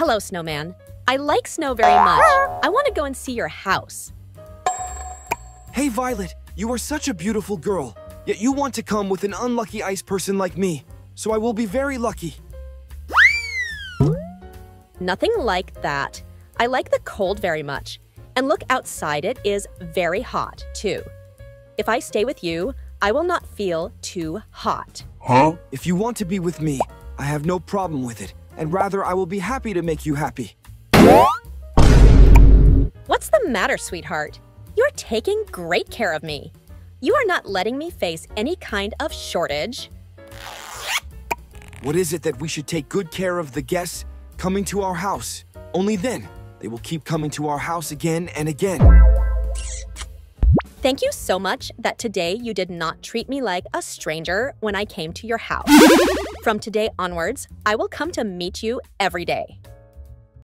Hello, Snowman. I like snow very much. I want to go and see your house. Hey, Violet, you are such a beautiful girl, yet you want to come with an unlucky ice person like me, so I will be very lucky. Nothing like that. I like the cold very much. And look outside, it is very hot, too. If I stay with you, I will not feel too hot. Huh? If you want to be with me, I have no problem with it, and rather I will be happy to make you happy. What's the matter, sweetheart? You're taking great care of me. You are not letting me face any kind of shortage. What is it that we should take good care of the guests coming to our house? Only then, they will keep coming to our house again and again. Thank you so much that today you did not treat me like a stranger when I came to your house. From today onwards, I will come to meet you every day.